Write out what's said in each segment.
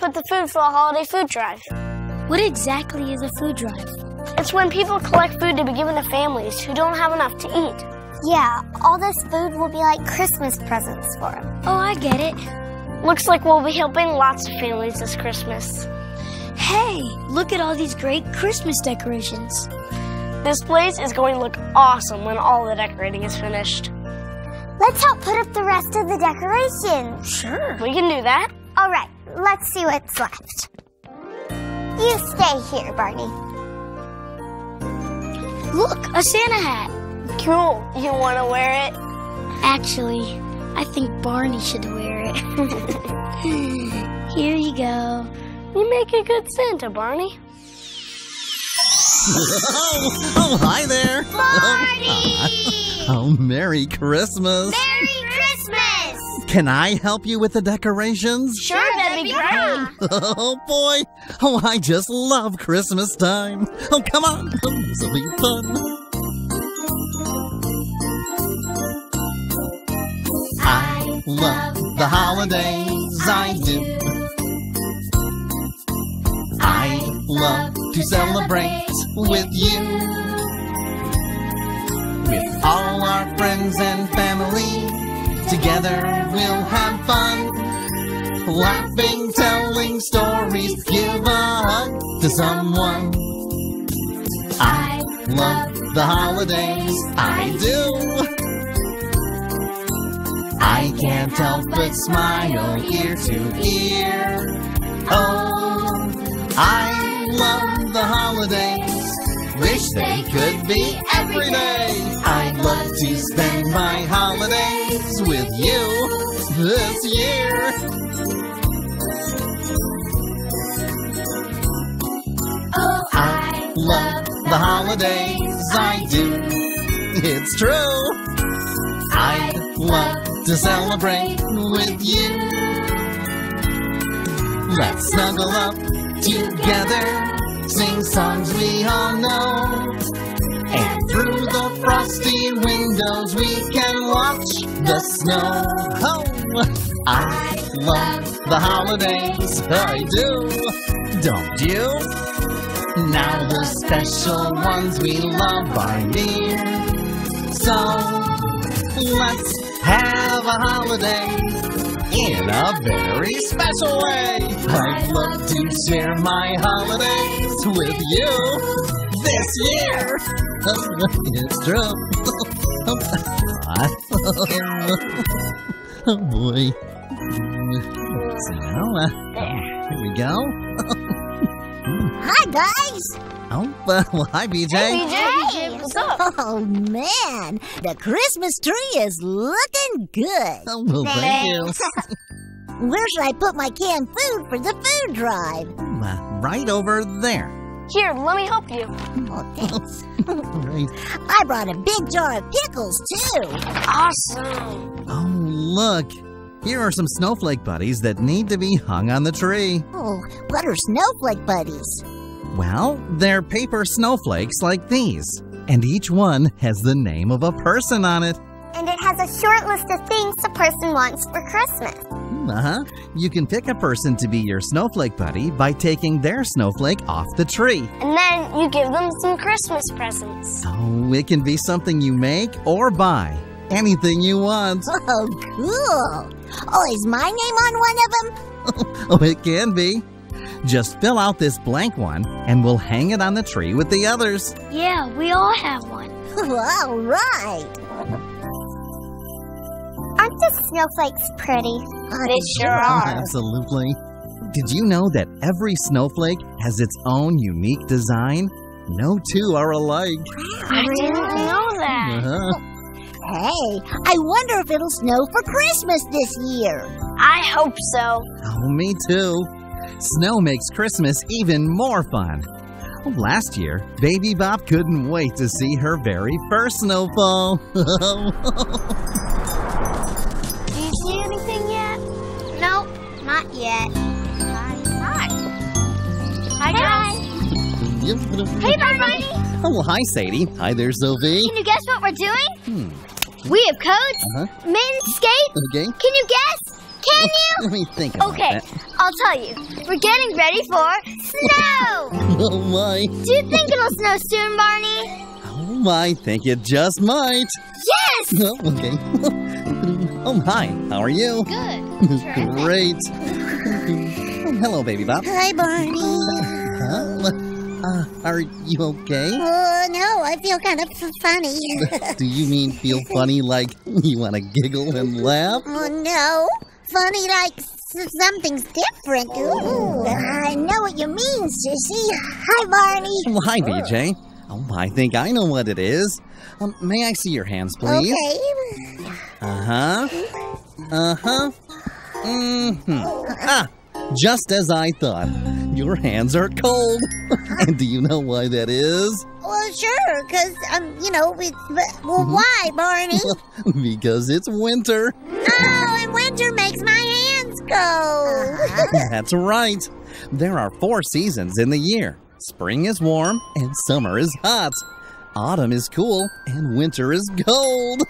Joshua. Hi, guys. This is where we put the food for a holiday food drive. What exactly is a food drive? It's when people collect food to be given to families who don't have enough to eat. Yeah, all this food will be like Christmas presents for them. Oh, I get it. Looks like we'll be helping lots of families this Christmas. Hey, look at all these great Christmas decorations. This place is going to look awesome when all the decorating is finished. Let's help put up the rest of the decorations. Sure. We can do that. All right, let's see what's left. You stay here, Barney. Look, a Santa hat. Cool. You want to wear it? Actually, I think Barney should wear it. Here you go. You make a good Santa, Barney. oh, oh, hi there. Barney! Oh, Merry Christmas. Merry Christmas! Can I help you with the decorations? Sure, be great. Oh, boy. Oh, I just love Christmas time. Oh, come on. This will be fun. I love the holidays, I do. I love to celebrate with you. With all our friends and family, together we'll have fun. Laughing, telling stories, give a hug to someone. I love the holidays, I do. I can't help but smile ear to ear. Oh, I love the holidays. Wish they could be every day. I'd love to spend my holidays with you this year. Love the holidays, I do. It's true. I'd love to celebrate with you. Let's snuggle up together, sing songs we all know. And through the frosty windows, we can watch the snow. Oh, I love the holidays, I do. Don't you? Now the special ones we love are near. So let's have a holiday in a very special way. I'd love to share my holidays with you this year. it's true. oh boy. So, uh, here we go. Hi, guys. Oh, uh, well, hi, BJ. Hey! What's up? Oh, man. The Christmas tree is looking good. Oh, well, thank you. Where should I put my canned food for the food drive? Uh, right over there. Here, let me help you. Oh, thanks. Right. I brought a big jar of pickles, too. Awesome. Oh, look. Here are some snowflake buddies that need to be hung on the tree. Oh, what are snowflake buddies? Well, they're paper snowflakes like these, and each one has the name of a person on it. And it has a short list of things the person wants for Christmas. Uh huh. You can pick a person to be your snowflake buddy by taking their snowflake off the tree. And then you give them some Christmas presents. Oh, it can be something you make or buy. Anything you want. Oh, cool. Oh, is my name on one of them? Oh, it can be. Just fill out this blank one and we'll hang it on the tree with the others. Yeah, we all have one. All right. Aren't the snowflakes pretty? They sure are. Absolutely. Did you know that every snowflake has its own unique design? No two are alike. I didn't know that. Uh-huh. Hey, I wonder if it'll snow for Christmas this year. I hope so. Oh, me too. Snow makes Christmas even more fun. Last year, Baby Bop couldn't wait to see her very first snowfall. Do you see anything yet? Nope, not yet. Hi. Hi. Hi, guys. Hey, Barney. Oh, hi, Sadie. Hi there, Sophie. Can you guess what we're doing? Hmm. We have codes. Uh-huh. Men skate. Okay. Can you guess? Can you? Let me think about Okay, that. I'll tell you. We're getting ready for. Snow! Oh my. Do you think it'll snow soon, Barney? Oh my, think it just might. Yes! Oh, okay. oh, hi. How are you? Good. Great. Oh, hello, baby Bop. Hi, Barney. Huh? Uh, are you okay? Oh, no, I feel kind of funny. Do you mean feel funny like you want to giggle and laugh? oh, no. Funny like something's different. Ooh. I know what you mean, Sissy. Hi, Barney. Well, hi, BJ. Oh, I think I know what it is. Um, may I see your hands, please? Okay. Uh huh. Uh huh. Mm hmm. Ah, just as I thought. Your hands are cold. and do you know why that is? Well, sure, because, um, you know, it's, well, why, Barney? because it's winter. oh, and winter makes my hands cold. That's right. There are four seasons in the year spring is warm, and summer is hot. Autumn is cool, and winter is cold.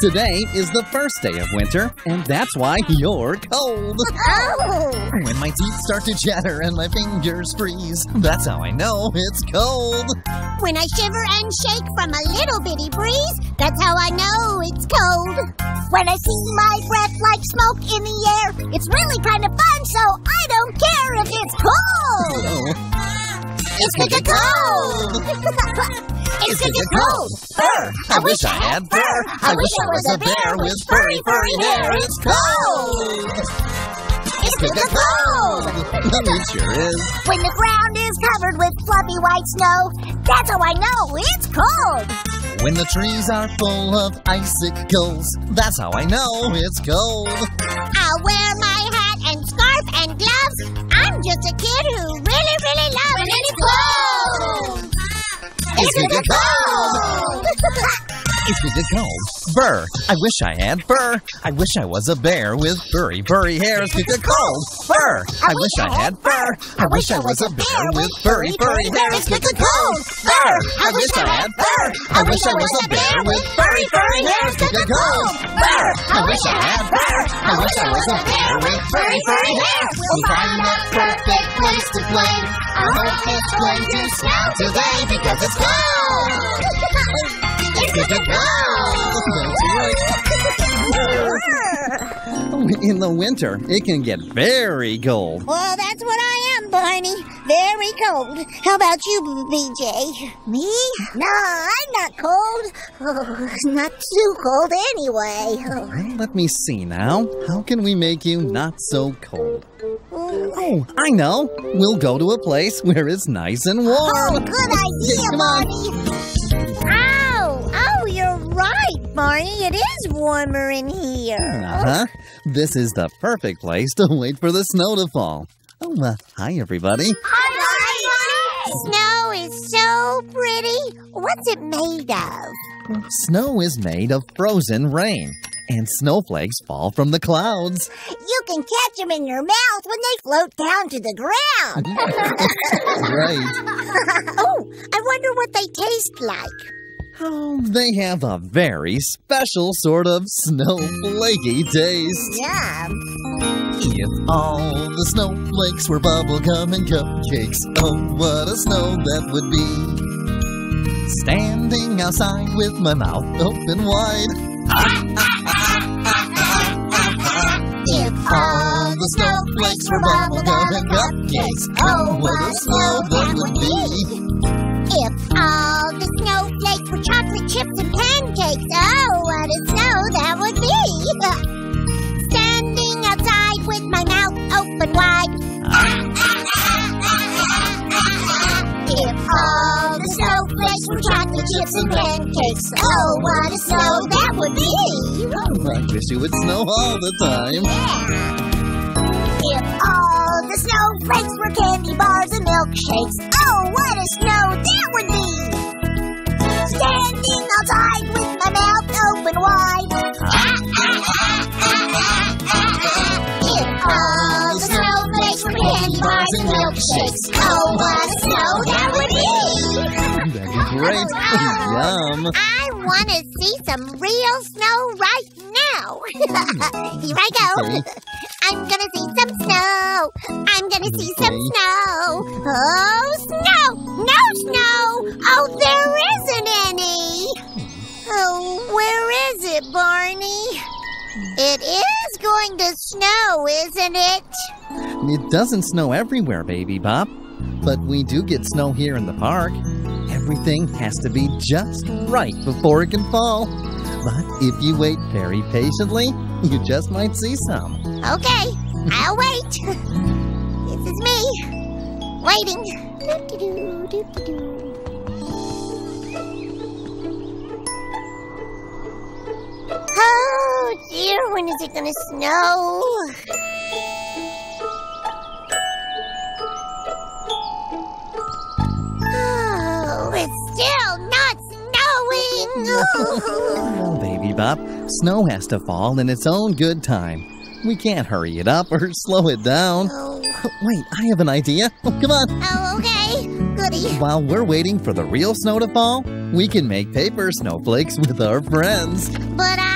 Today is the first day of winter, and that's why you're cold. oh. When my teeth start to chatter and my fingers freeze, that's how I know it's cold. When I shiver and shake from a little bitty breeze, that's how I know it's cold. When I see my breath like smoke in the air, it's really kind of fun, so I don't care if it's cold. Oh, It's gonna get cold. it's gonna get cold. fur! I wish I had fur! I wish I was a bear with furry, furry hair! It's cold! It's gonna get cold. it sure is. When the ground is covered with fluffy white snow, that's how I know it's cold. When the trees are full of icicles, that's how I know it's cold. I'll wear my hat and scarf and gloves. I'm just a kid who really, really loves when it's cold. It's gonna get cold! It's gonna get cold. Fur! I wish I had fur! I wish I was a bear with furry, furry hair. It's gonna get cold! Fur! I wish I had fur! I wish I was a bear with furry, furry hair. It's gonna get cold! Fur! I wish I had fur! I wish I was a bear with furry, furry hair. It's gonna get cold! Fur! I wish I had fur! I wish I was a bear with furry, furry hair. We'll find the perfect place to play. I hope it's going to snow today because it's cold. It's gonna get In the winter, it can get very cold. Well, that's what I am, Barney. Very cold. How about you, BJ? Me? No, I'm not cold. Oh, not too cold anyway. Well, Let me see now. How can we make you not so cold? Oh, I know. We'll go to a place where it's nice and warm. Oh, good idea, Come right, Barney. It is warmer in here. Uh-huh. This is the perfect place to wait for the snow to fall. Oh, uh, hi, everybody. Hi, Barney. Snow is so pretty. What's it made of? Snow is made of frozen rain, and snowflakes fall from the clouds. You can catch them in your mouth when they float down to the ground. Right. oh, I wonder what they taste like. Oh, they have a very special sort of snowflakey taste. Yum. If all the snowflakes were bubblegum and cupcakes, oh, what a snow that would be. Standing outside with my mouth open wide. If all the snowflakes were bubblegum and cupcakes, oh, what a snow that would be. Chips and pancakes, oh, what a snow that would be. Standing outside with my mouth open wide. If all the snowflakes were chocolate chips and pancakes, oh, what a snow that would be. I wish it would snow all the time. Yeah. If all the snowflakes were candy bars and milkshakes, oh, what a snow that would be! Standing outside with my mouth open wide. All the snowflakes were candy bars and milkshakes. Oh, what a snow that would be! That'd be great. Yum. I want to see some real snow right now. Hmm. Here I go. I'm gonna see some snow. I'm gonna see some snow. Oh, snow! No snow! Oh, there isn't any. Oh, where is it, Barney? It is going to snow, isn't it? It doesn't snow everywhere, Baby Bop. But we do get snow here in the park. Everything has to be just right before it can fall. But if you wait very patiently, you just might see some. Okay, I'll wait. this is me. Waiting. Oh dear, when is it gonna snow? Oh, it's still not snowing. Oh, Baby Bop, snow has to fall in its own good time. We can't hurry it up or slow it down. Oh, Wait, I have an idea. Oh, come on. oh okay, goody. While we're waiting for the real snow to fall, we can make paper snowflakes with our friends. But I,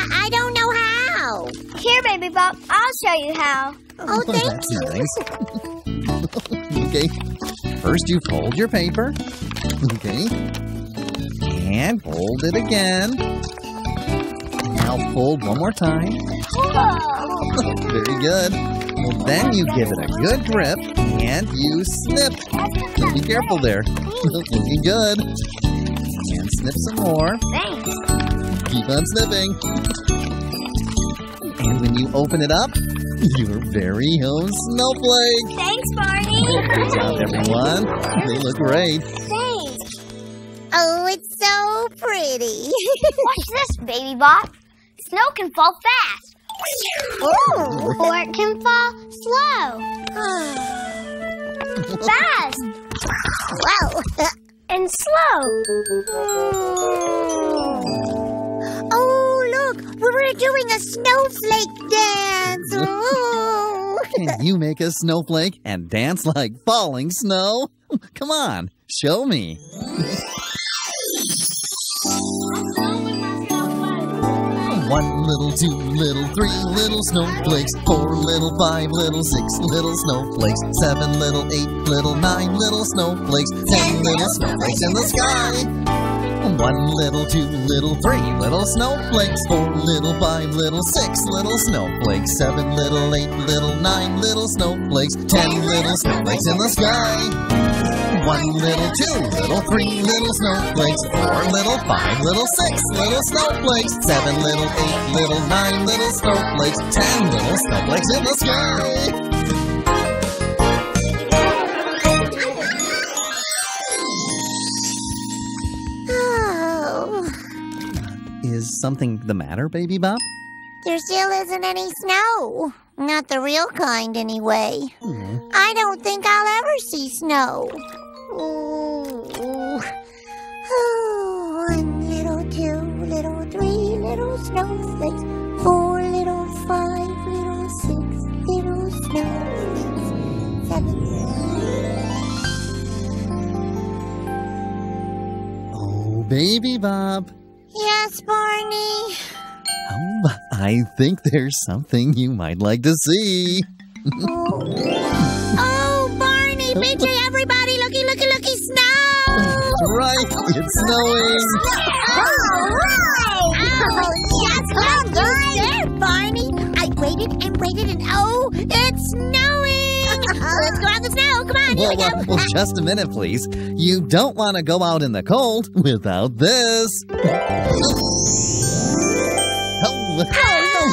Here, baby Bop, I'll show you how. Oh, thank That's you. nice. okay. First, you fold your paper. Okay. And fold it again. Now fold one more time. Very good. Well, then you give it a good grip and you snip. Be careful there. Looking good. And snip some more. Thanks. Keep on snipping. And when you open it up, your very own snowflake. Thanks, Barney. Good job, everyone. They look great. Thanks. Oh, it's so pretty. Watch this, baby Bop. Snow can fall fast. Ooh. Or it can fall slow. Fast Wow. and slow. Oh, we're doing a snowflake dance. Ooh. Can you make a snowflake and dance like falling snow? Come on, show me. One little, two little, three little snowflakes, four little, five little, six little snowflakes, seven little, eight little, nine little snowflakes, ten little snowflakes in the sky. One little, two little, three little snowflakes, four little, five little, six little snowflakes, seven little, eight little, nine little snowflakes, ten little snowflakes in the sky. One little, two little, three little snowflakes, four little, five little, six little snowflakes, seven little, eight little, nine little snowflakes, ten little snowflakes in the sky. Something the matter, Baby Bop? there still isn't any snow. Not the real kind, anyway. I don't think I'll ever see snow. Ooh. Oh, one little, two little, three little snowflakes, four little, five little, six little snowflakes, seven. Oh, Baby Bop. Yes, Barney. Oh, I think there's something you might like to see. Oh, Barney, picture everybody, looky, looky, looky, snow! Right, it's snowing. All right! Oh, yes, well done, Barney. I waited and waited and oh, it's snowing! Let's go out in the snow. Come on, here Well, we well, go. well, just a minute, please. You don't want to go out in the cold without this. Oh, oh,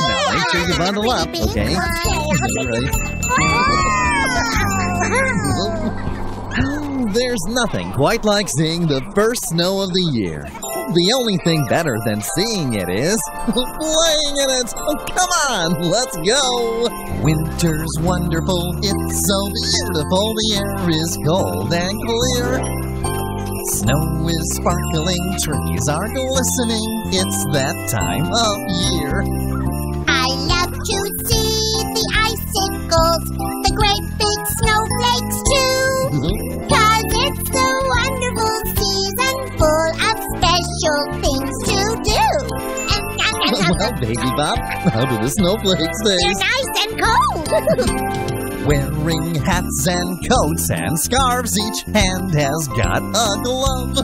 now make sure you bundle up, okay? All right. There's nothing quite like seeing the first snow of the year. The only thing better than seeing it is playing in it. Oh, come on, let's go. Winter's wonderful, it's so beautiful. The air is cold and clear. Snow is sparkling, trees are glistening. It's that time of year. I love to see the icicles, the great Baby Bop, how do the snowflakes They're nice and cold. Wearing hats and coats and scarves, each hand has got a glove.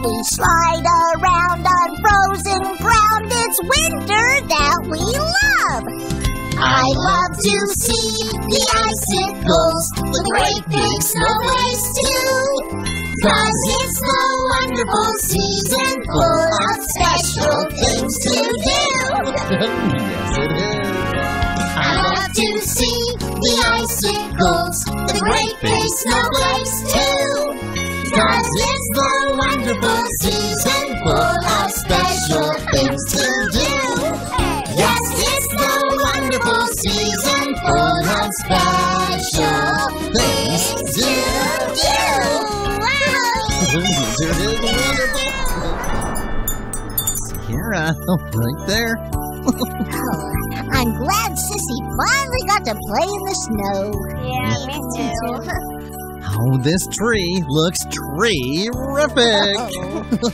we slide around on frozen ground. It's winter that we love. I love to see the icicles, the great big snowflakes too. Cause it's the wonderful season full of special things to do. Yes, it is. I love to see the icicles, the great big snowflakes too. Cause it's the wonderful season full of special things to do. Yes, Sierra, right there. Oh, I'm glad Sissy finally got to play in the snow. Yeah, me too. Oh, this tree looks tree-rific.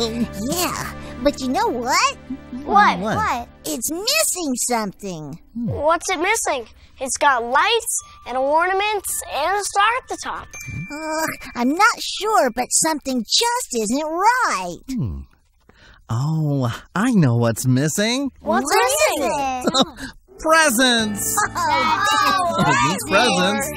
Oh, yeah, but you know what? What? What? It's missing something. Hmm. What's it missing? It's got lights and ornaments and a star at the top. Ugh, I'm not sure, but something just isn't right. Hmm. Oh, I know what's missing. What's What is missing? it? Presents. Oh, It needs presents.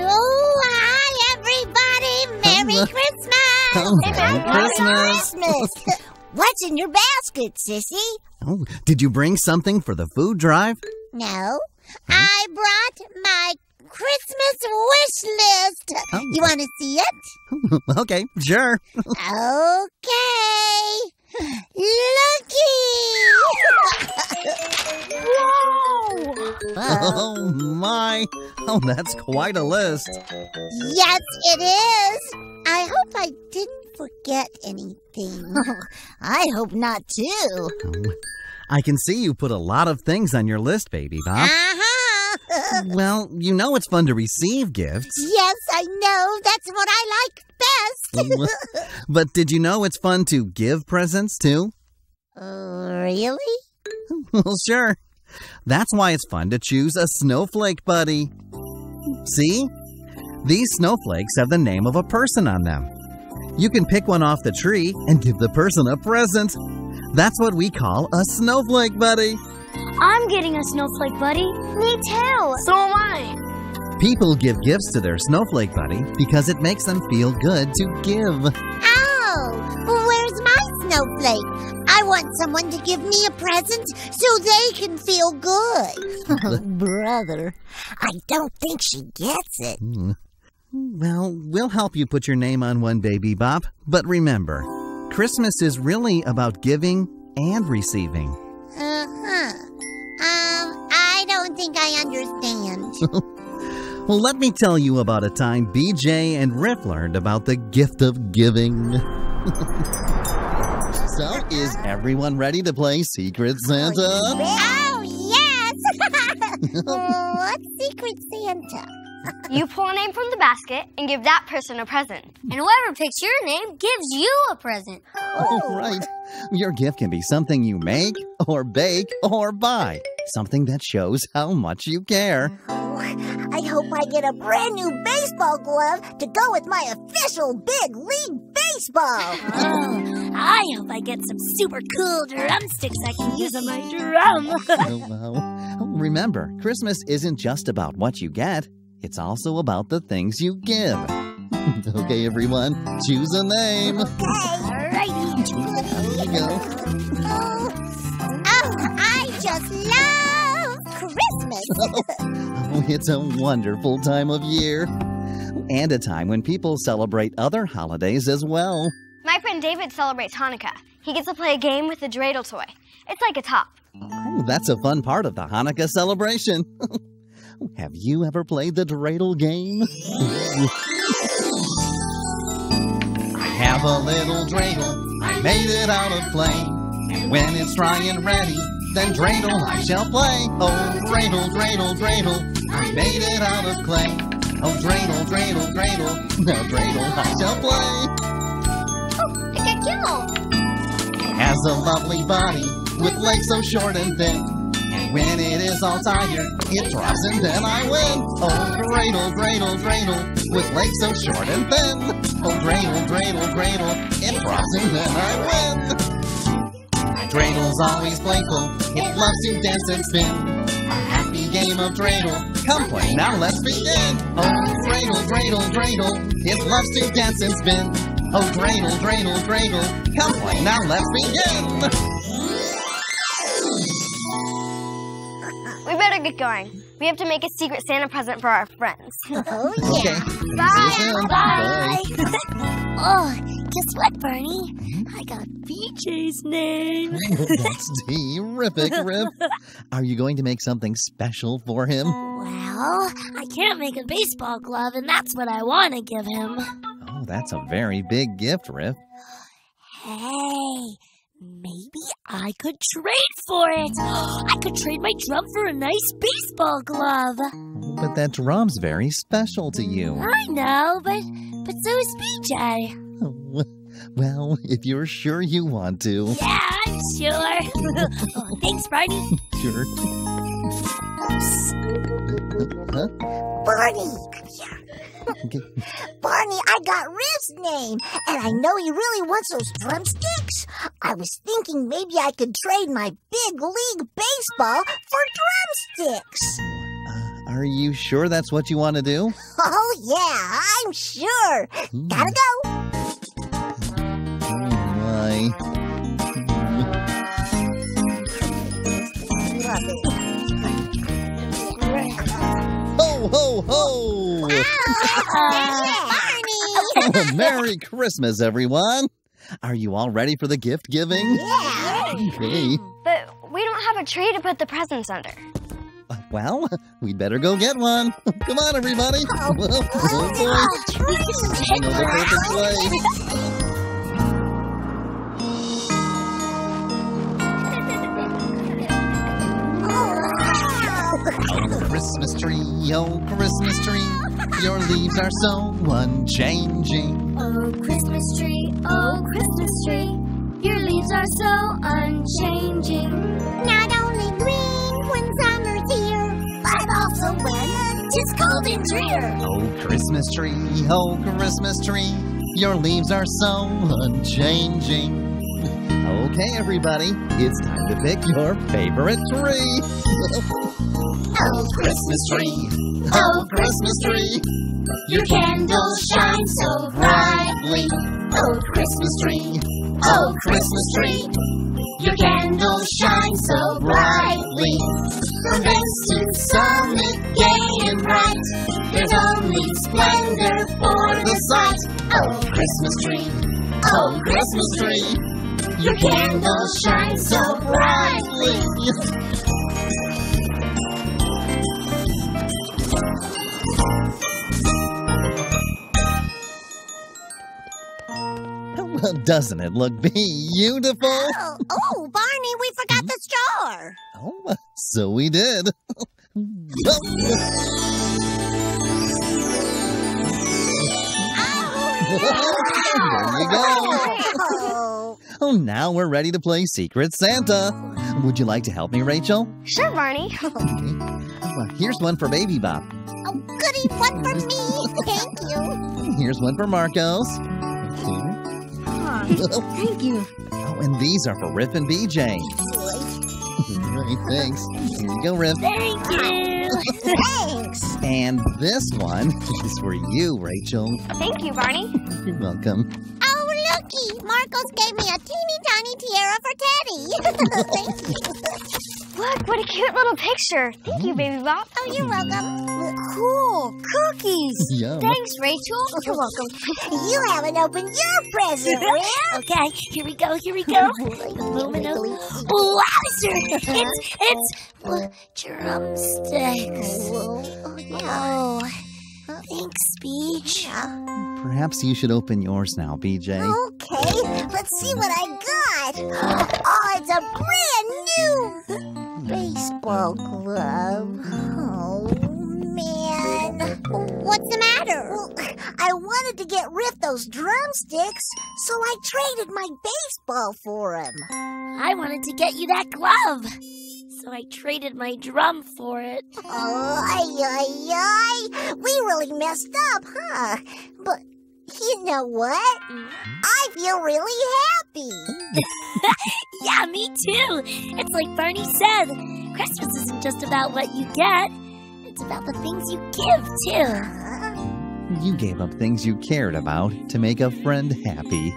Oh, hi, everybody. Merry Christmas. Oh, Merry Christmas. Christmas. What's in your basket, Sissy? Oh, did you bring something for the food drive? No, I brought my Christmas wish list. Oh. You want to see it? okay, sure. Okay. Lucky! Whoa! Oh my. Oh, that's quite a list. yes, it is. I hope I didn't forget anything. I hope not, too. I can see you put a lot of things on your list, baby Bop. Uh-huh. Well, you know it's fun to receive gifts. yes, I know. That's what I like best. but did you know it's fun to give presents too? Uh, really? well, sure. That's why it's fun to choose a snowflake buddy. See? These snowflakes have the name of a person on them. You can pick one off the tree and give the person a present. That's what we call a snowflake buddy. I'm getting a snowflake buddy. Me too. So am I. People give gifts to their snowflake buddy because it makes them feel good to give. Oh, where's my snowflake? I want someone to give me a present so they can feel good. Brother, I don't think she gets it. Hmm. Well, we'll help you put your name on one, Baby Bop. But remember, Christmas is really about giving and receiving. Um, I don't think I understand. Well, let me tell you about a time BJ and Riff learned about the gift of giving. so, is everyone ready to play Secret Santa? oh, yes! What's Secret Santa? You pull a name from the basket and give that person a present. And whoever picks your name gives you a present. Oh, right. Your gift can be something you make, or bake, or buy. Something that shows how much you care. Oh, I hope I get a brand new baseball glove to go with my official big league baseball. Oh, I hope I get some super cool drumsticks I can use on my drum. Oh, well. Remember, Christmas isn't just about what you get, it's also about the things you give. okay, everyone, choose a name. Okay, Alrighty. There you go. Oh, oh, I just love Christmas. Oh, it's a wonderful time of year. And a time when people celebrate other holidays as well. My friend David celebrates Hanukkah. He gets to play a game with the dreidel toy. It's like a top. Oh, that's a fun part of the Hanukkah celebration. Have you ever played the dreidel game? I have a little dreidel, I made it out of clay. And when it's dry and ready, then dreidel I shall play. Oh, dreidel, dreidel, dreidel, I made it out of clay. Oh, dreidel, dreidel, dreidel, now dreidel I shall play. I got. It has a lovely body with legs so short and thin. When it is all tired, it drops and then I win. Oh, dreidel, dreidel, dreidel, with legs so short and thin. Oh, dreidel, dreidel, dreidel, it drops and then I win. Dreidel's always playful, it loves to dance and spin. A happy game of dreidel, come play now, let's begin. Oh, dreidel, dreidel, dreidel, it loves to dance and spin. Oh, dreidel, dreidel, dreidel, come play now, let's begin. Get going. We have to make a secret Santa present for our friends. Oh, Okay. Bye. See you soon. Bye. oh, guess what, Barney? Hmm? I got BJ's name. That's terrific, Riff. Are you going to make something special for him? Well, I can't make a baseball glove, and that's what I want to give him. Oh, that's a very big gift, Riff. Hey, maybe I could trade for it. I could trade my drum for a nice baseball glove. But that drum's very special to you. I know, but but so is BJ. Well, if you're sure you want to. Yeah, I'm sure. oh, thanks, Barney. Sure. Huh? Barney! Okay. Barney, I got Riff's name, and I know he really wants those drumsticks. I was thinking maybe I could trade my big league baseball for drumsticks. Uh, are you sure that's what you want to do? Oh, yeah, I'm sure. Hmm. Gotta go. Oh, my. Ho, ho, ho! Barney! Merry Christmas, everyone! Are you all ready for the gift giving? Yeah. Okay. But we don't have a tree to put the presents under. Uh, Well, we'd better go get one. Come on, everybody. Oh, boy. I know the tree, oh, Christmas tree, your leaves are so unchanging. Oh, Christmas tree, oh, Christmas tree, your leaves are so unchanging. Not only green when summer's here, but also when tis cold and drear. Oh, Christmas tree, oh, Christmas tree, your leaves are so unchanging. Okay, everybody, it's time to pick your favorite tree. Oh, Christmas tree, oh, Christmas tree, your candles shine so brightly. Oh, Christmas tree, oh, Christmas tree, your candles shine so brightly. From best to summit, gay and bright, there's only splendor for the sight. Oh, Christmas tree, oh, Christmas tree, your candles shine so brightly. Doesn't it look beautiful? Oh, oh, Barney, we forgot the star. Oh, so we did. there you go. Oh, Oh, now we're ready to play Secret Santa. Would you like to help me, Rachel? Sure, Barney. Well, here's one for Baby Bop. oh, goody, one for me. Thank you. Here's one for Marcos. Thank you. Oh, and these are for Riff and BJ. Right, thanks. Here you go, Riff. Thank you. Thanks. And this one is for you, Rachel. Thank you, Barney. You're welcome. Oh, looky, Marcos gave me a teeny tiny tiara for Teddy. Thank you. Look, what a cute little picture. Thank you, Baby Bop. Oh, you're welcome. Cool. Cookies. Yum. Thanks, Rachel. You're welcome. You haven't opened your present, Riff. okay, here we go. Here we go. Aluminum. Wowzer! It's it's uh, drumsticks. Oh, thanks, Beach. Perhaps you should open yours now, BJ. Okay, let's see what I got. Oh, it's a brand new baseball glove. Oh, man. What's the matter? Well, I wanted to get Riff those drumsticks, so I traded my baseball for him. I wanted to get you that glove, so I traded my drum for it. Oh, ay, ay, ay. We really messed up, huh? But you know what? Mm-hmm. I feel really happy. Yeah, me too. It's like Barney said Christmas isn't just about what you get, it's about the things you give, too. You gave up things you cared about to make a friend happy.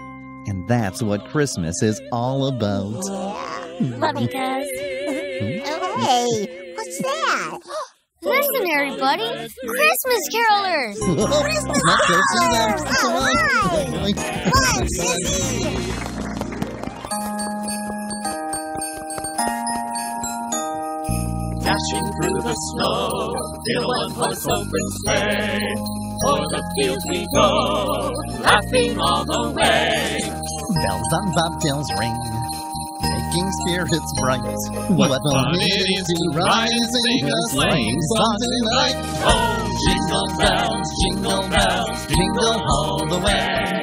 And that's what Christmas is all about. Yeah. Love you guys. Hey, what's that? Listen, everybody. Christmas carolers. Let's go see them. Come on. Come on, sissy. Through the snow in a one-horse open sleigh. O'er the fields we go, laughing all the way. Bells on bobtails ring, making spirits bright. What fun it is to ride and sing a sleighing song tonight. Oh, jingle bells, jingle bells, jingle all the way.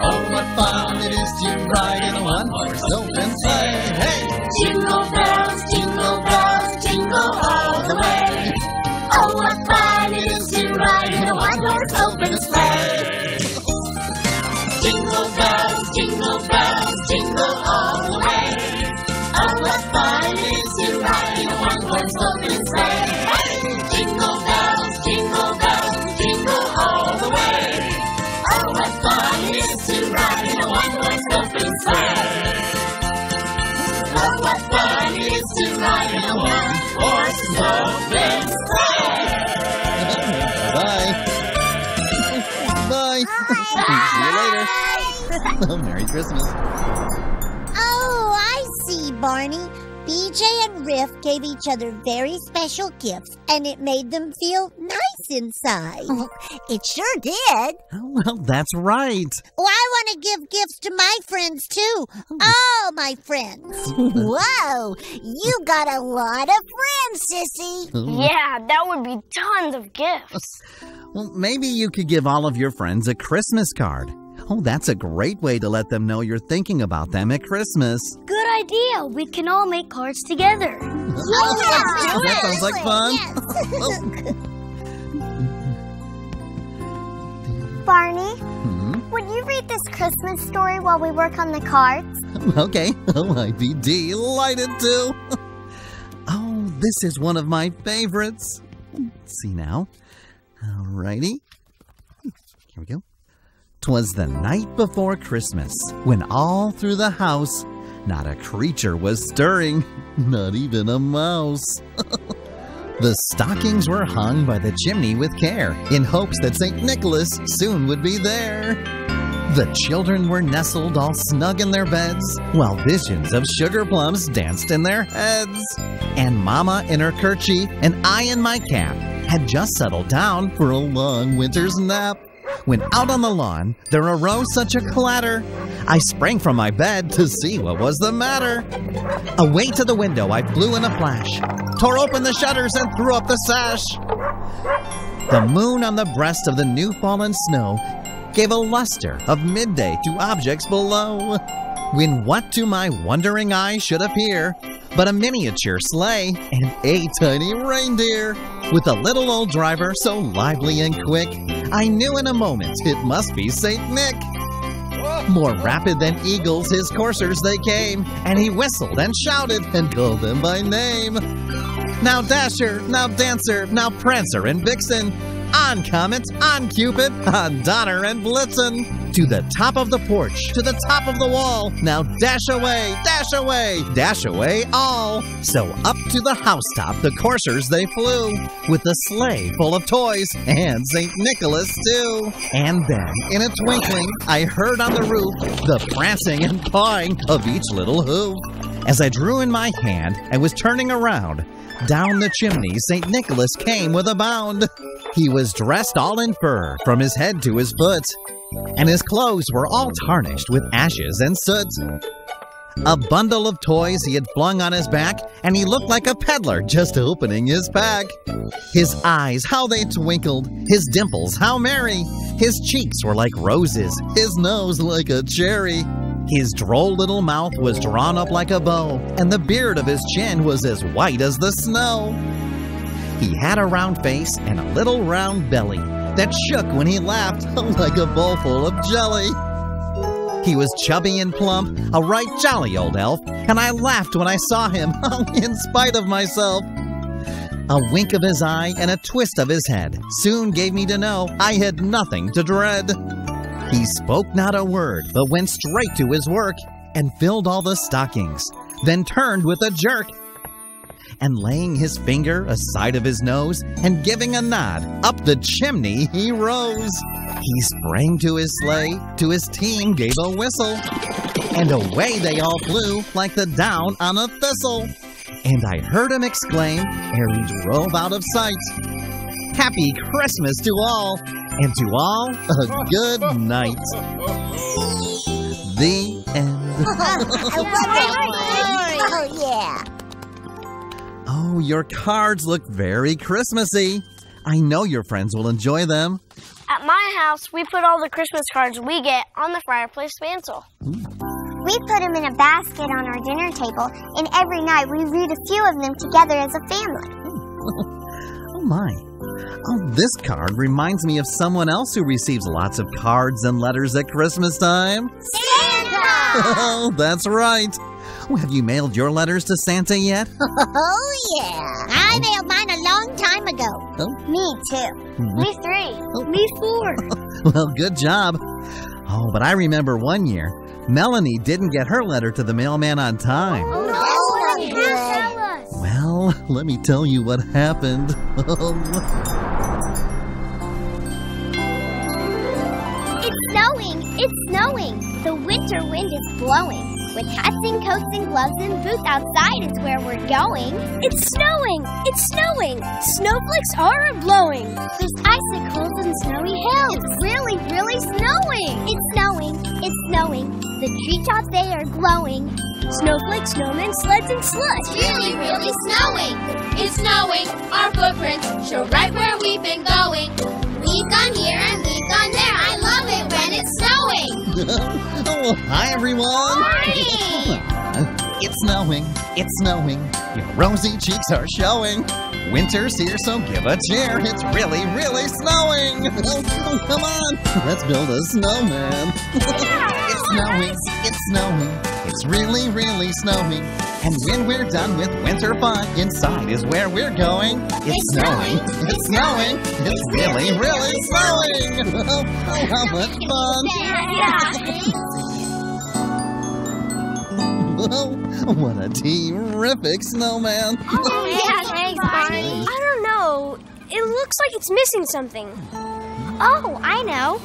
Oh, what fun it is to ride in a one-horse open sleigh. Hey, jingle bells, jingle bells, jingle open sleigh. Jingle bells, jingle bells, jingle all the way. Oh, what fun it is to ride in a one-horse open sleigh. Hey, jingle bells, jingle bells, jingle all the way. Oh, what fun it is to ride in a one-horse open sleigh. Oh, what fun it is to ride in a one-horse open sleigh. See. Merry Christmas. Oh, I see, Barney. BJ and Riff gave each other very special gifts, and it made them feel nice inside. Oh. It sure did. Oh, well, that's right. Oh, I want to give gifts to my friends too. Oh. All my friends. Whoa, you got a lot of friends, sissy. Oh. Yeah, that would be tons of gifts. Well, maybe you could give all of your friends a Christmas card. Oh, that's a great way to let them know you're thinking about them at Christmas. Good idea. We can all make cards together. Oh, that sounds like fun. Barney, Hmm, would you read this Christmas story while we work on the cards? okay. Oh, I'd be delighted to. Oh, this is one of my favorites. Let's see now. Alrighty. Here we go. Twas the night before Christmas, when all through the house not a creature was stirring, not even a mouse. the stockings were hung by the chimney with care, in hopes that St. Nicholas soon would be there. The children were nestled all snug in their beds, while visions of sugar plums danced in their heads. And Mama in her kerchief and I in my cap had just settled down for a long winter's nap. When out on the lawn there arose such a clatter, I sprang from my bed to see what was the matter. Away to the window I flew in a flash, tore open the shutters and threw up the sash. The moon on the breast of the new fallen snow gave a luster of midday to objects below. When what to my wondering eye should appear but a miniature sleigh and a tiny reindeer. With a little old driver so lively and quick, I knew in a moment it must be St. Nick. More rapid than eagles, his coursers they came, and he whistled and shouted and called them by name. Now Dasher, now Dancer, now Prancer and Vixen, on Comet, on Cupid, on Donner and Blitzen. To the top of the porch, to the top of the wall. Now dash away, dash away, dash away all. So up to the housetop the coursers they flew, with the sleigh full of toys and St. Nicholas too. And then, in a twinkling, I heard on the roof the prancing and pawing of each little hoof. As I drew in my hand and was turning around, down the chimney St. Nicholas came with a bound. He was dressed all in fur from his head to his foot, and his clothes were all tarnished with ashes and soot. a bundle of toys he had flung on his back, and he looked like a peddler just opening his pack. His eyes, how they twinkled, his dimples, how merry. His cheeks were like roses, his nose like a cherry. His droll little mouth was drawn up like a bow, and the beard of his chin was as white as the snow. He had a round face and a little round belly that shook when he laughed like a bowl full of jelly. He was chubby and plump, a right jolly old elf, and I laughed when I saw him, in spite of myself. A wink of his eye and a twist of his head soon gave me to know I had nothing to dread. He spoke not a word, but went straight to his work and filled all the stockings, then turned with a jerk. And laying his finger aside of his nose and giving a nod, up the chimney he rose. He sprang to his sleigh, to his team gave a whistle, and away they all flew like the down on a thistle. And I heard him exclaim ere he drove out of sight, Happy Christmas to all, and to all a good night. The end. oh, yeah. Oh, your cards look very Christmassy. I know your friends will enjoy them. At my house, we put all the Christmas cards we get on the fireplace mantle. We put them in a basket on our dinner table, and every night we read a few of them together as a family. Oh my. Oh, this card reminds me of someone else who receives lots of cards and letters at Christmas time. Santa! Oh, that's right. Oh, have you mailed your letters to Santa yet? Oh, yeah. I oh. mailed mine a long time ago. Oh. Me too. Hmm. Me three. Oh. Me four. Well, good job. Oh, but I remember one year, Melanie didn't get her letter to the mailman on time. Oh, That's not good. Well, let me tell you what happened. It's snowing! It's snowing! The winter wind is blowing. With hats and coats and gloves and boots outside is where we're going. It's snowing! It's snowing! Snowflakes are blowing! There's icicles and snowy hills. It's really, really snowing! It's snowing! It's snowing! The treetops, they are glowing. Snowflakes, snowmen, sleds, and slush! Really, really snowing! It's snowing, our footprints show right where we've been going. We've gone here and we've gone there. I love it it's snowing! oh, hi everyone. It's snowing, it's snowing. Your rosy cheeks are showing. Winter's here, so give a cheer. It's really, really snowing. Oh, come on, let's build a snowman. it's snowing, it's snowing. It's really, really snowing. And when we're done with winter fun, inside is where we're going. It's, snowing, it's snowing. It's really, really snowing. Oh, how much fun. Oh, what a terrific snowman. Oh, yeah, thanks, Barney. I don't know. It looks like it's missing something. Oh, I know.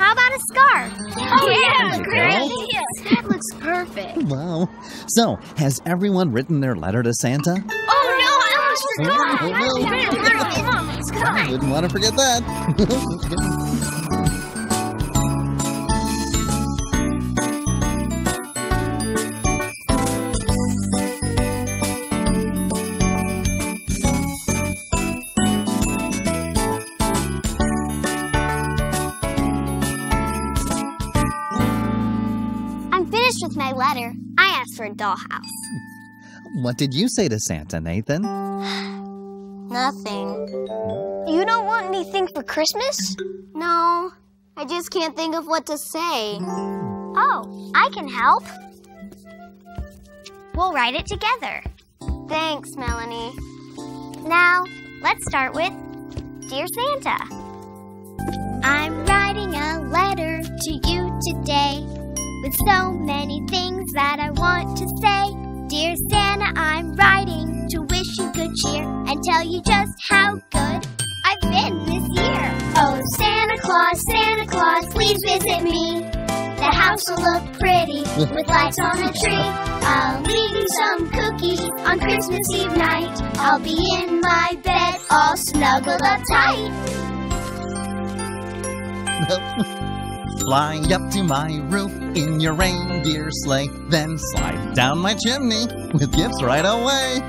How about a scarf? Oh, yeah, great idea. That looks perfect. Wow. So, has everyone written their letter to Santa? Oh, no, I almost oh, forgot. Oh, oh. no. Come on, let's go. I wouldn't want to forget that. Asked dollhouse. what did you say to Santa, Nathan? Nothing. You don't want anything for Christmas? No, I just can't think of what to say. Oh, I can help. We'll write it together. Thanks, Melanie. Now, let's start with Dear Santa. I'm writing a letter to you today with so many things that I want to say. Dear Santa, I'm writing to wish you good cheer and tell you just how good I've been this year. Oh, Santa Claus, Santa Claus, please visit me. The house will look pretty with lights on the tree. I'll leave you some cookies on Christmas Eve night. I'll be in my bed all snuggled up tight. Fly up to my roof in your reindeer sleigh. Then slide down my chimney with gifts right away.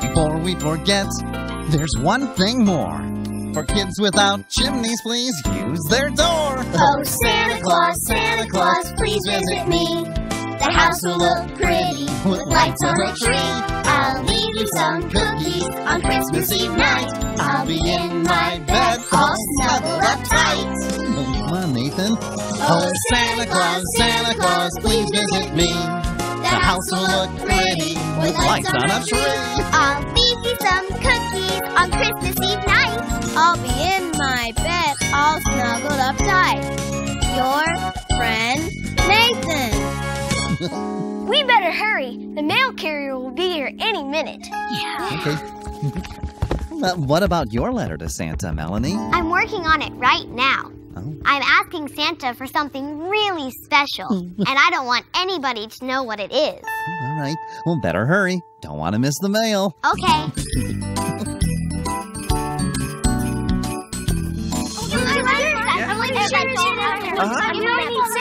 Before we forget, there's one thing more. For kids without chimneys, please use their door. Oh, Santa Claus, Santa Claus, please visit me. The house will look pretty with lights on a tree. I'll leave you some cookies on Christmas Eve night. I'll be in my bed all snuggled up tight. Come on, Nathan. Oh, Santa Claus, Santa Claus, please visit me. The house will look pretty with lights on a tree. I'll leave you some cookies on Christmas Eve night. I'll be in my bed all snuggled up tight. Your. we better hurry. The mail carrier will be here any minute. Yeah. Okay. Uh, what about your letter to Santa, Melanie? I'm working on it right now. Oh. I'm asking Santa for something really special, and I don't want anybody to know what it is. All right. Well, better hurry. Don't want to miss the mail. Okay. Uh-huh.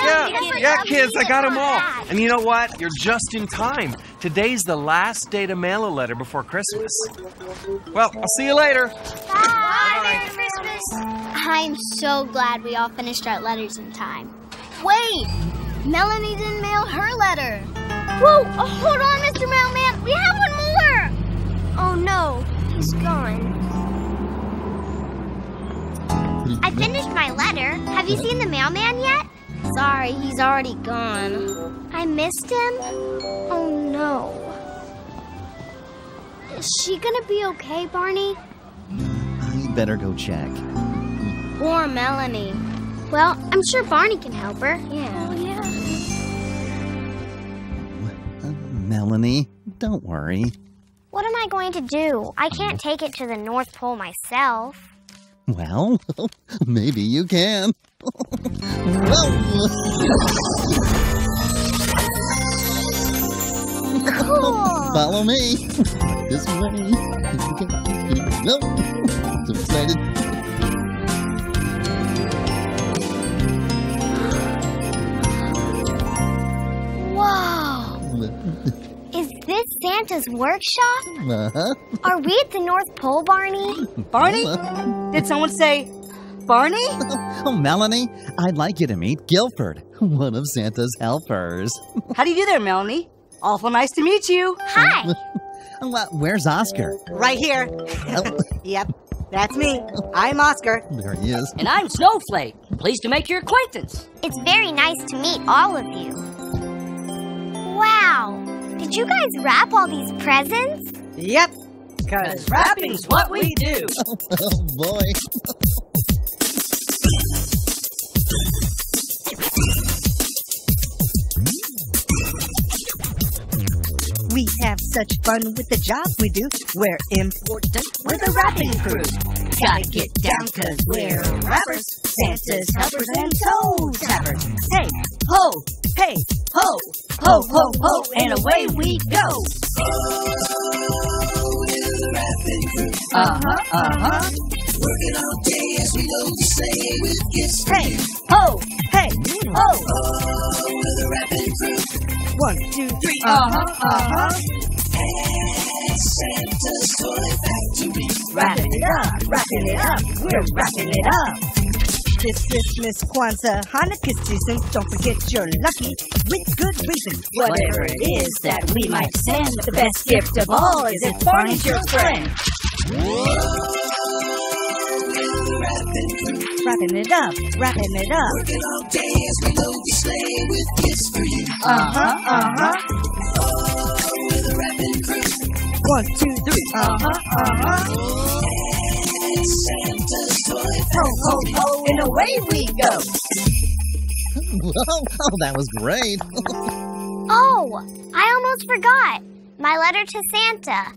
Yeah, yeah, kids, I got them all. And you know what? You're just in time. Today's the last day to mail a letter before Christmas. Well, I'll see you later. Bye, Merry Christmas. I'm so glad we all finished our letters in time. Wait, Melanie didn't mail her letter. Whoa, oh, hold on, Mr. Mailman. We have one more. Oh no, he's gone. I finished my letter. Have you seen the mailman yet? Sorry, he's already gone. I missed him? Oh no. Is she gonna be okay, Barney? I better go check. Poor Melanie. Well, I'm sure Barney can help her. Yeah. Oh, yeah. Uh, Melanie, don't worry. What am I going to do? I can't take it to the North Pole myself. Well, maybe you can. Cool. Follow me. This way. No. So excited. Whoa. Is this Santa's workshop? Uh-huh. Are we at the North Pole, Barney? Barney? Did someone say Barney? Oh, Melanie, I'd like you to meet Guilford, one of Santa's helpers. How do you do there, Melanie? Awful nice to meet you. Hi. Well, where's Oscar? Right here. Oh, Yep, that's me. I'm Oscar. there he is. And I'm Snowflake. Pleased to make your acquaintance. It's very nice to meet all of you. Wow. Did you guys wrap all these presents? Yep. Cause Wrapping's what we do. Oh, boy. we have such fun with the job we do. We're important. We're the rapping crew. Gotta get down cause we're rappers. Santa's helpers and toe tappers. Hey, ho, hey, ho, ho, ho, ho, and away we go. Oh, is the Uh-huh, uh-huh. Working all day as we load the sleigh with gifts. Hey, ho, hey, ho. We're the rapping crew. One, two, three. Uh-huh, uh-huh. Santa's toy factory. Wrapping it up, wrapping it up. We're wrapping it up. This Christmas, Kwanzaa, Hanukkah season, don't forget you're lucky with good reason. Whatever it is that we might send, the best gift of all is if Barney's your friend. Wrapping it up, wrapping it up. Working all day as we load the sleigh with gifts for you. Uh huh, uh huh. One, two, three. Uh huh, uh huh. Santa's toy. Ho, ho, ho, and away we go. Whoa, oh, that was great. Oh, I almost forgot. My letter to Santa.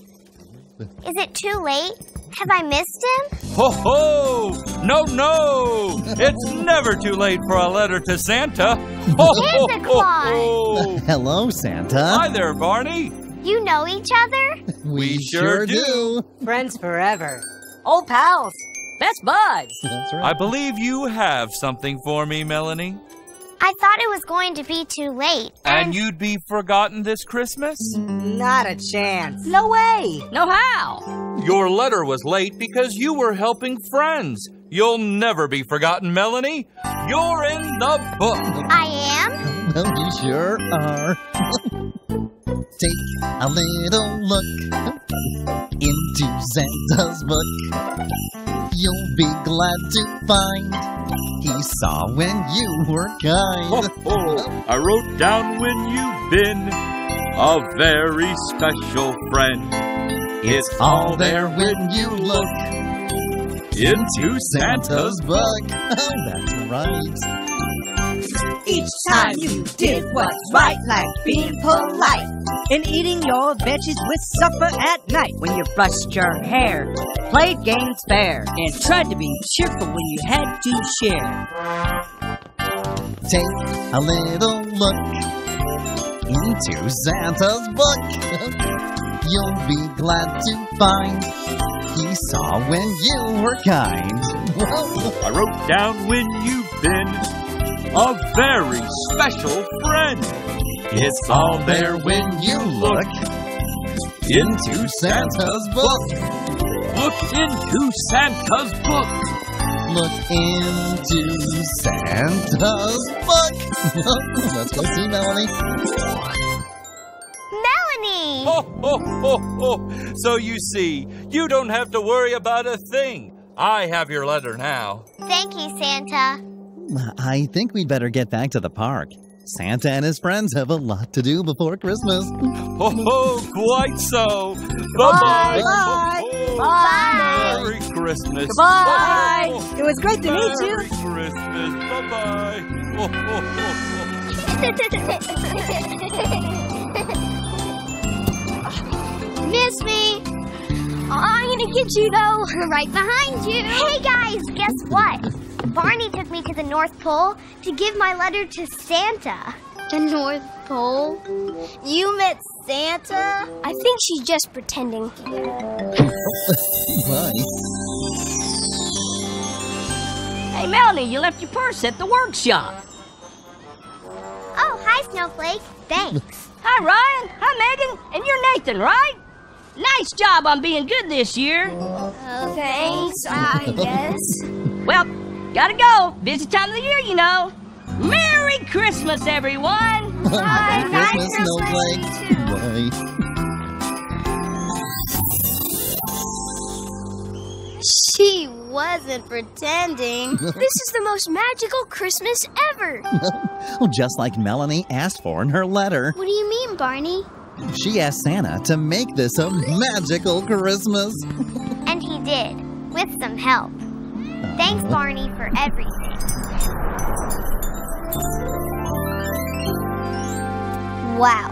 Is it too late? Have I missed him? Ho ho! No, no! It's never too late for a letter to Santa. Ho, ho, Santa Claus. ho. Hello, Santa. Hi there, Barney. You know each other? We, sure do. Friends forever. Old pals. Best buds. That's right. I believe you have something for me, Melanie. I thought it was going to be too late. And you'd be forgotten this Christmas? Not a chance. No way. No how. Your letter was late because you were helping friends. You'll never be forgotten, Melanie. You're in the book. I am? Well, you sure are. Take a little look into Santa's book. You'll be glad to find he saw when you were kind. Oh, I wrote down when you've been a very special friend. It's all there when you look into Santa's book. Oh, that's right. Each time you did what's right, like being polite and eating your veggies with supper at night. When you brushed your hair, played games fair, and tried to be cheerful when you had to share. Take a little look into Santa's book. You'll be glad to find he saw when you were kind. I wrote down when you've been a very special friend. It's all there when you look into Santa's book. Look into Santa's book. Look into Santa's book. Let's go see Melanie. Melanie! Ho, ho, ho, ho. So you see, you don't have to worry about a thing. I have your letter now. Thank you, Santa. I think we'd better get back to the park. Santa and his friends have a lot to do before Christmas. Oh, oh quite so. Bye-bye. Bye. Oh, Bye. Merry Christmas. Goodbye. Oh, It was great to meet you. Merry Christmas. Bye-bye. Oh, oh, oh, oh. Miss me? I'm gonna get you though, right behind you. Hey guys, guess what? Barney took me to the North Pole to give my letter to Santa. The North Pole? You met Santa? I think she's just pretending. Bye. Hey, Melanie, you left your purse at the workshop. Oh, hi, Snowflake. Thanks. Hi, Ryan. Hi, Megan. And you're Nathan, right? Nice job on being good this year. Oh, thanks, I guess. Well, gotta go. Busy time of the year, you know. Merry Christmas, everyone. Bye. Bye, Christmas, Snowflake. Bye. She wasn't pretending. this is the most magical Christmas ever. Just like Melanie asked for in her letter. What do you mean, Barney? She asked Santa to make this a magical Christmas. And he did, with some help. Thanks, Barney, for everything. Wow.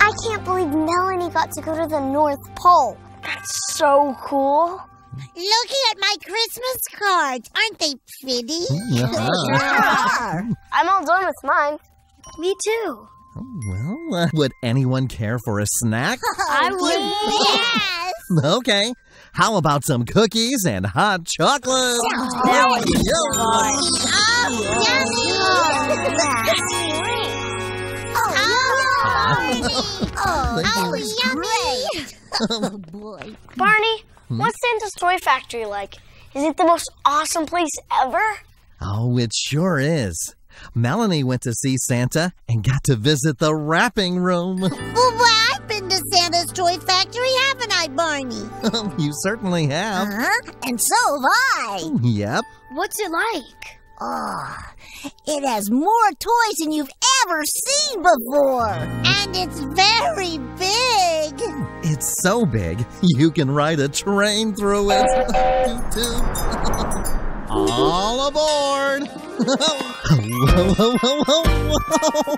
I can't believe Melanie got to go to the North Pole. That's so cool. Looking at my Christmas cards. Aren't they pretty? Yeah. I'm all done with mine. Me too. Well, uh, would anyone care for a snack? I would. Yes. Okay. How about some cookies and hot chocolate? Oh, yummy. Oh, oh, yummy. Oh, boy. Barney, hmm? what's Santa's Toy Factory like? Is it the most awesome place ever? Oh, it sure is. Melanie went to see Santa and got to visit the wrapping room. Well, Santa's Toy Factory, haven't I, Barney? you certainly have. Uh-huh. And so have I. Yep. What's it like? Oh, it has more toys than you've ever seen before. And it's very big. It's so big, you can ride a train through it. Toot, toot. All aboard! whoa, whoa, whoa, whoa,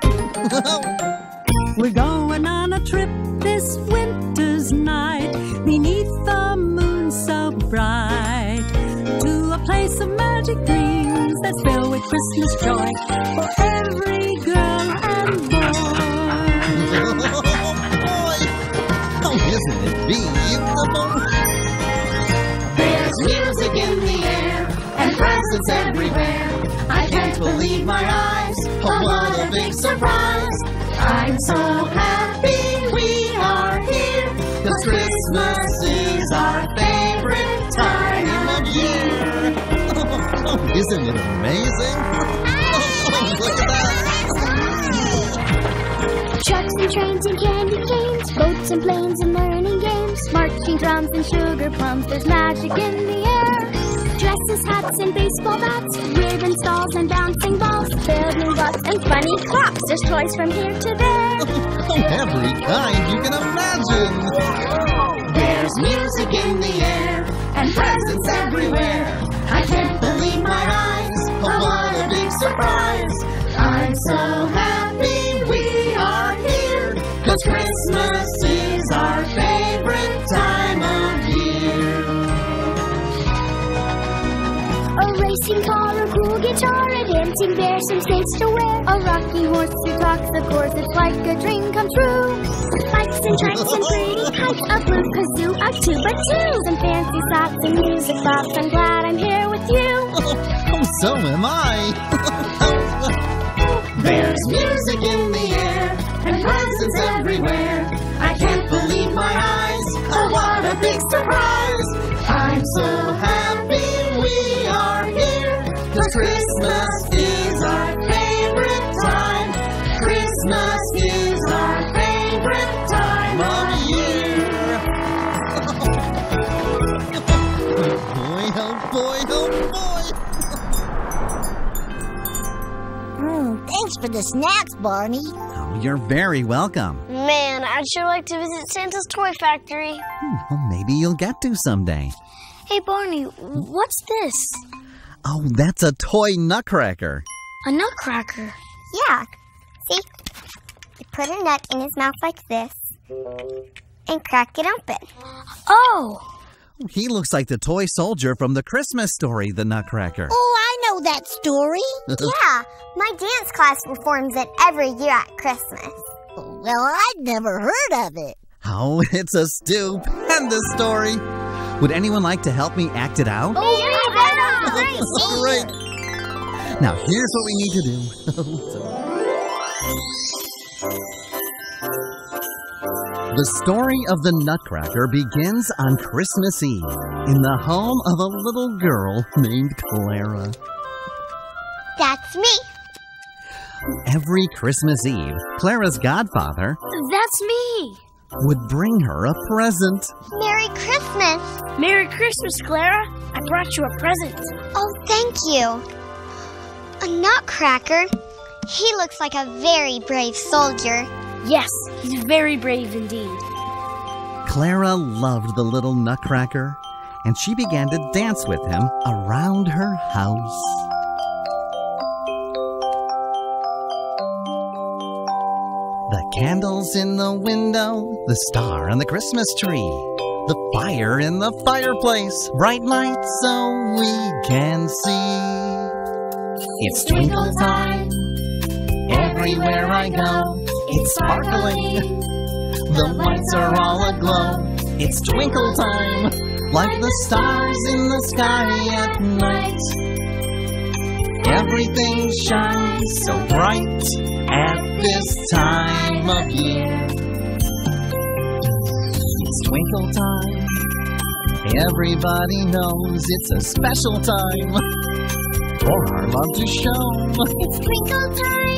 whoa. We're going on a trip this winter's night beneath the moon so bright to a place of magic dreams that's filled with Christmas joy for every girl and boy. Oh, isn't it beautiful? There's music in the air and presents everywhere. I can't believe my eyes. Oh, what a big surprise. I'm so happy we are here. Cause Christmas is our favorite time of year. Isn't it amazing? Look at that. Trucks and trains and candy canes, boats and planes and learning games, marching drums and sugar plums. There's magic in the air. Dresses, hats, and baseball bats, ribbon stalls and bouncing balls, building blocks and funny clocks. There's toys from here to there. Every kind you can imagine. There's music in the air and presents everywhere. I can't believe my eyes. Oh, what a big surprise. I'm so happy dancing bear, some skates to wear, a rocking horse who talks, of course, it's like a dream come true. Bikes and trikes and pretty kites, a blue kazoo, a tuba too, some fancy socks and music box. I'm glad I'm here with you. Oh, so am I. There's music in the air and presents everywhere. I can't believe my eyes. Oh, what a big surprise! I'm so happy we are here. Cause Christmas is thanks for the snacks, Barney. Oh, you're very welcome. Man, I'd sure like to visit Santa's toy factory. Hmm, well, maybe you'll get to someday. Hey, Barney, what's this? Oh, that's a toy nutcracker. A nutcracker. Yeah. See? You put a nut in his mouth like this and crack it open. Oh! He looks like the toy soldier from the Christmas story, the nutcracker. Oh, I know that story. yeah, my dance class performs it every year at Christmas. Well, I'd never heard of it. Oh, it's a stupendous story. Would anyone like to help me act it out? Oh, yeah, All right. Now, here's what we need to do. The story of the Nutcracker begins on Christmas Eve in the home of a little girl named Clara. That's me. Every Christmas Eve, Clara's godfather That's me. would bring her a present. Merry Christmas. Merry Christmas, Clara. I brought you a present. Oh, thank you. A nutcracker? He looks like a very brave soldier. Yes, he's very brave indeed. Clara loved the little Nutcracker, and she began to dance with him around her house. The candles in the window, the star on the Christmas tree, the fire in the fireplace, bright lights so we can see. It's twinkle time, everywhere I go, it's sparkling. The lights are all aglow. It's twinkle time, like the stars in the sky at night. Everything shines so bright at this time of year. It's twinkle time. Everybody knows it's a special time for our love to show. It's twinkle time.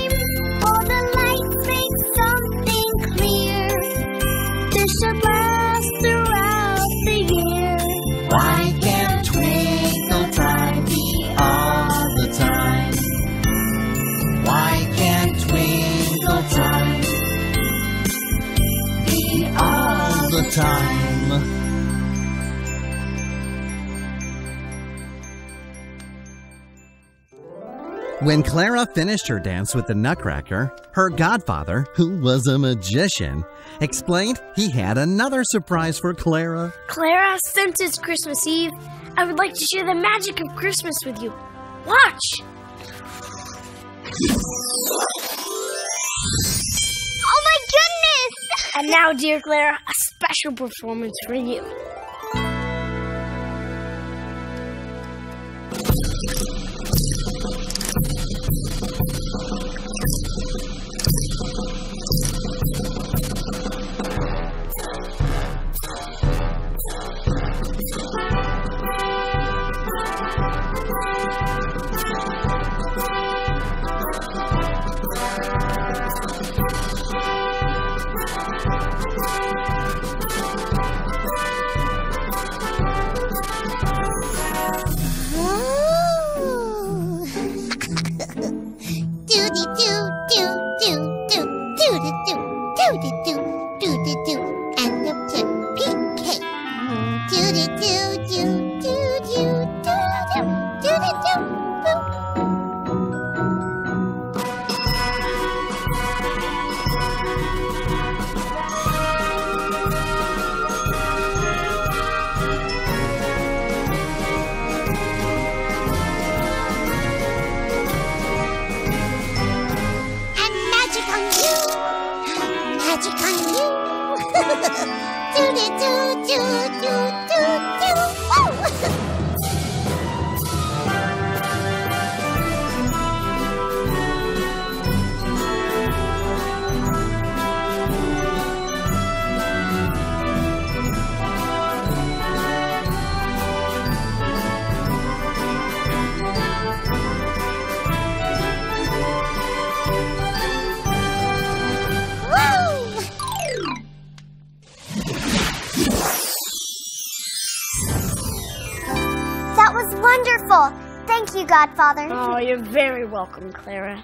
When Clara finished her dance with the Nutcracker, her godfather, who was a magician, explained he had another surprise for Clara. Clara, since it's Christmas Eve, I would like to share the magic of Christmas with you. Watch! Oh my goodness! And now, dear Clara, a special performance for you. Magic on you. do do do do do do do. Woo! Wonderful. Thank you, Godfather. Oh, you're very welcome, Clara.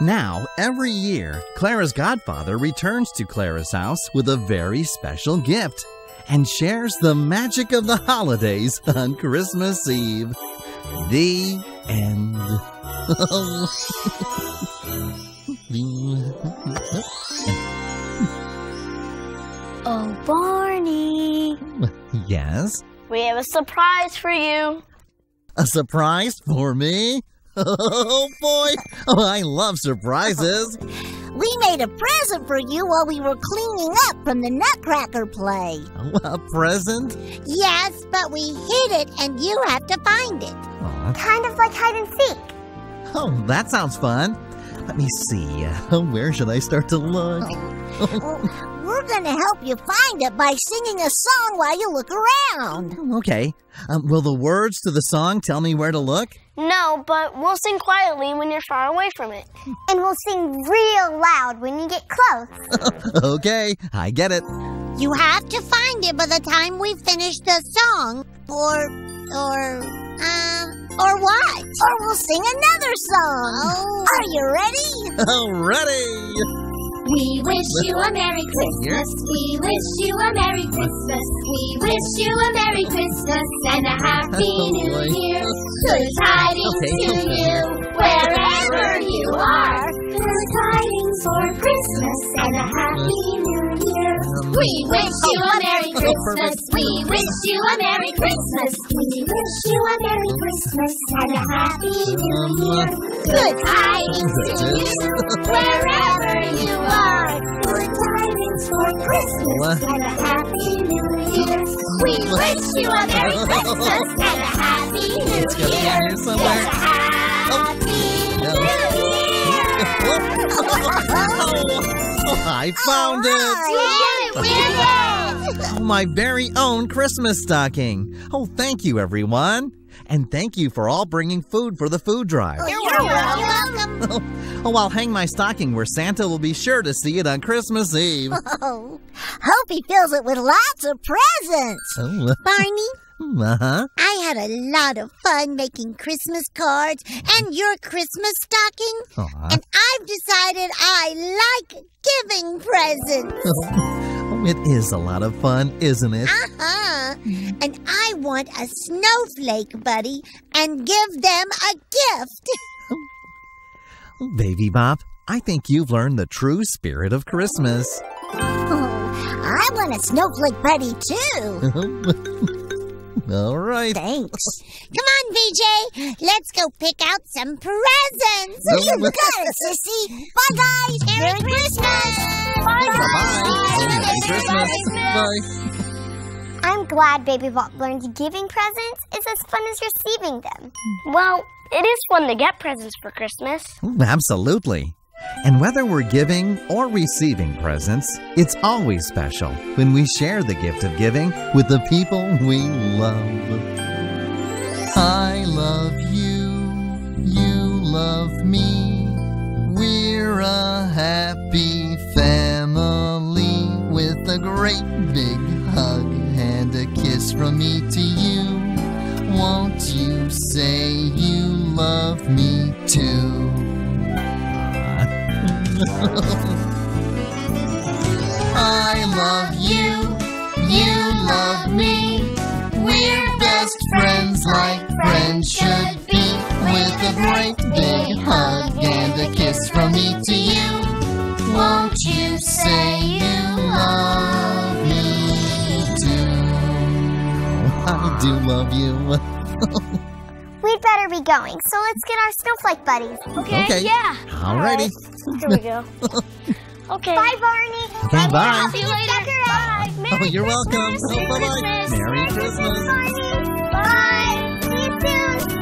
Now, every year, Clara's godfather returns to Clara's house with a very special gift and shares the magic of the holidays on Christmas Eve. The end. Oh, Barney. yes? We have a surprise for you. A surprise for me? Oh boy! Oh, I love surprises. We made a present for you while we were cleaning up from the Nutcracker play. A present? Yes, but we hid it and you have to find it. Aw. Kind of like hide and seek. Oh, that sounds fun. Let me see. Uh, where should I start to look? We're gonna help you find it by singing a song while you look around. Okay. Um, will the words to the song tell me where to look? No, but we'll sing quietly when you're far away from it. And we'll sing real loud when you get close. okay, I get it. You have to find it by the time we finish the song. Or, or, um, or what? Or we'll sing another song. Oh. Are you ready? Ready? We wish you a Merry Christmas. We wish you a Merry Christmas. We wish you a Merry Christmas and a Happy Oh, New boy. Year. Good tidings Okay, to okay. you wherever you are. Good tidings for Christmas and a Happy New Year. We wish you a Merry Christmas. We wish you a Merry Christmas. We wish you a Merry Christmas and a Happy New Year. Good tidings to you wherever you are. Good tidings for Christmas and a Happy New Year. We wish you a Merry Christmas and a Happy New It's gotta be in Year. Yes, a Happy New Year. I found it! Oh, Yay, we did! Oh, my very own Christmas stocking. Oh, thank you, everyone. And thank you for all bringing food for the food drive. Oh, you're welcome. Oh, I'll hang my stocking where Santa will be sure to see it on Christmas Eve. Oh, hope he fills it with lots of presents. Oh, Barney, uh-huh. I had a lot of fun making Christmas cards and your Christmas stocking. Aw. And I've decided I like giving presents. Oh, it is a lot of fun, isn't it? Uh-huh. And I want a snowflake buddy and give them a gift. Baby Bop, I think you've learned the true spirit of Christmas. Oh, I want a snowflake buddy too. All right. Thanks. Come on, BJ. Let's go pick out some presents. You got it, sissy. Bye, guys. Merry Christmas. Bye, Bye. Merry Christmas. Bye. I'm glad Baby Bop learned giving presents is as fun as receiving them. Well, it is fun to get presents for Christmas. Absolutely. And whether we're giving or receiving presents, it's always special when we share the gift of giving with the people we love. I love you, you love me. We're a happy family with a great big hug and a kiss from me to you. Won't you say you love me too? I love you, you love me. We're best friends like friends should be. With a great big hug and a kiss from me to you. Won't you say you love me too? I do love you. We'd better be going, so let's get our snowflake buddies. Okay, Okay. yeah. Alrighty. Here we go. Okay. Bye, Barney. Okay, bye. See you later. Bye. Oh, you're welcome. Oh, bye-bye. Merry Christmas. Barney. Bye. See you soon.